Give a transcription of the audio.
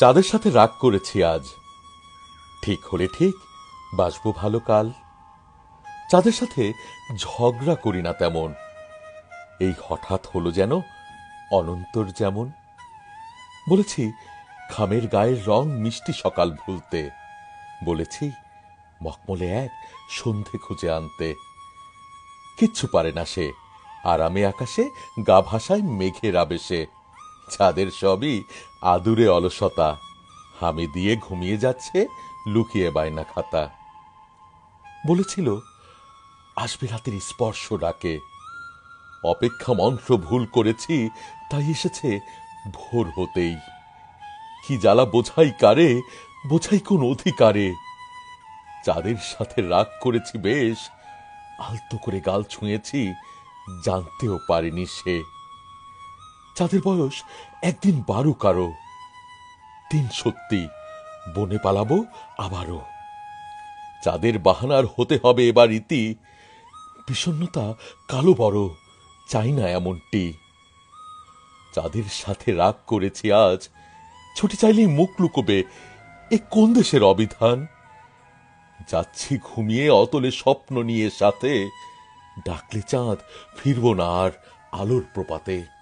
চাঁদের সাথে রাগ করেছি আজ। ঠিক হলে ঠিক, বাসবো ভালো কাল। চাঁদের সাথে ঝগড়া করি না তেমন। এই হঠাৎ হলো যেন অনন্তর যেমন। বলেছি, খামের গায়ের রং মিষ্টি সকাল ভুলতে। বলেছি মকমলে এক সন্ধে খুঁজে আনতে। কিচ্ছু পারে না সে। আরামে আকাশে গা ভাসায় মেঘের আবেশে। ছাদের সবই আদুরে অলসতা। হামি দিয়ে ঘুমিয়ে যাচ্ছে লুকিয়ে বায়না খাতা। বলেছিল, আসবে রাতের স্পর্শ ডাকে। অপেক্ষা মন্ত্র ভুল করেছি, তাই এসেছে ভোর হতেই। কি জ্বালা বোঝাই কারে, বোঝাই কোন অধিকারে। চাঁদের সাথে রাগ করেছি বেশ, আলতো করে গাল ছুঁয়েছি, জানতেও পারেনি সে। চাঁদের বয়স একদিন বারো কারও। দিন সত্যি, বনে পালাবো আবারও। চাঁদের বাহানার হতে হবে এবার ইতি। বিষণ্ণতা কালো বড়, চাই না এমনটি। চাঁদের সাথে রাগ করেছি আজ, ছুটি চাইলেই মুখ লুকোবে। এ কোন দেশের অবিধান? যাচ্ছি ঘুমিয়ে অতলে স্বপ্ন নিয়ে সাথে। ডাকলে চাঁদ, ফিরব না আর আলোর প্রপাতে।